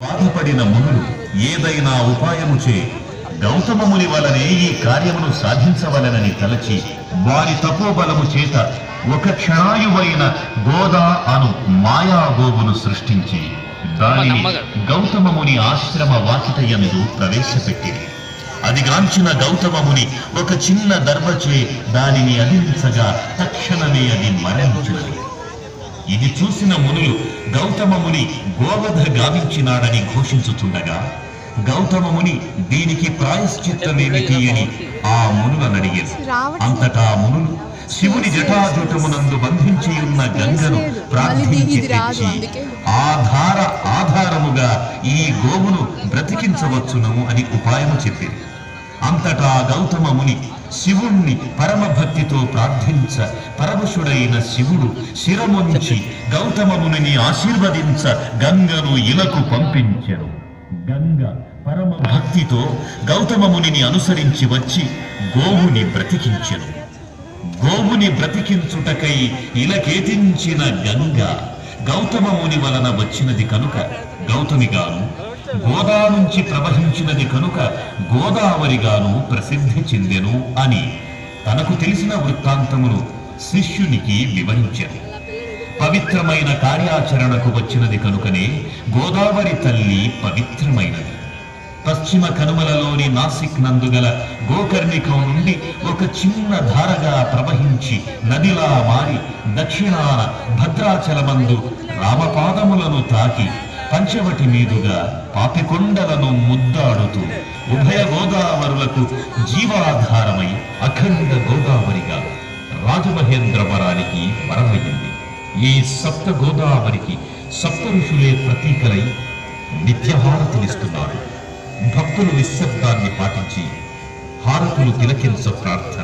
బాధపడిన మునులు ఏదైనా ఉపాయము చే గౌతమముని వలనే ఈ కార్యమును సాధించవలనని తలచి వారి తపోబలము చేత ఒక క్షణాయువైన గోదా అను మాయా గోవును సృష్టించి దానిని గౌతమముని ఆశ్రమ వాకిటయందు ప్రవేశపెట్టింది అది గాంచిన గౌతమముని ఒక చిన్న దర్భచే దానిని అదిలించగా తక్షణమే అది మరణించింది ఇది చూసిన మునులు గౌతమముని గోవధ గావించినాడని ఘోషించుచుండగా గౌతమముని దీనికి ప్రాయశ్చిత్తమేమిటి అని ఆ మునులను అడిగారు అంతటా మునులు శివుని జటాజూటమునందు బంధించి ఉన్న గంగను ప్రార్థించి తెచ్చి ఆధార ఆధారముగా ఈ గోవును బ్రతికించవచ్చును అని ఉపాయము చెప్పింది అంతటా గౌతమ ముని శివుణ్ణి పరమ భక్తితో ప్రార్థించ పరమశుడైన శివుడు శిరముంచి గౌతమ మునిని ఆశీర్వదించ గంగను ఇలకు పంపించెను. గంగ పరమ భక్తితో గౌతమమునిని అనుసరించి వచ్చి గోవుని బ్రతికించెను. గోవుని బ్రతికించుటకై ఇలకేతించిన గంగ గౌతమముని వలన వచ్చినది కనుక గౌతమి గారు గోదా నుంచి ప్రవహించినది కనుక గోదావరిగాను ప్రసిద్ధి చెందెను అని తనకు తెలిసిన వృత్తాంతమును శిష్యునికి వివరించారు పవిత్రమైన కార్యాచరణకు వచ్చినది కనుకనే గోదావరి తల్లి పవిత్రమైనది. పశ్చిమ కనుమలలోని నాసిక్ నందుగల గోకర్ణికం నుండి ఒక చిన్న ధారగా ప్రవహించి నదిలా మారి దక్షిణాన భద్రాచలమందు రామపాదములను తాకి పంచవటి మీదుగా పాపికొండలను ముద్దాడుతూ ఉభయ గోదావరులకు జీవాధారమై అఖండ గోదావరిగా రాజమహేంద్రవరానికి వరమయ్యింది. ఈ సప్త గోదావరికి సప్త ఋషులే ప్రతీకలై నిత్యహారతినిస్తున్నారు. భక్తులు నిశ్శబ్దాన్ని పాటించి హారతులు తిలకించ ప్రార్థన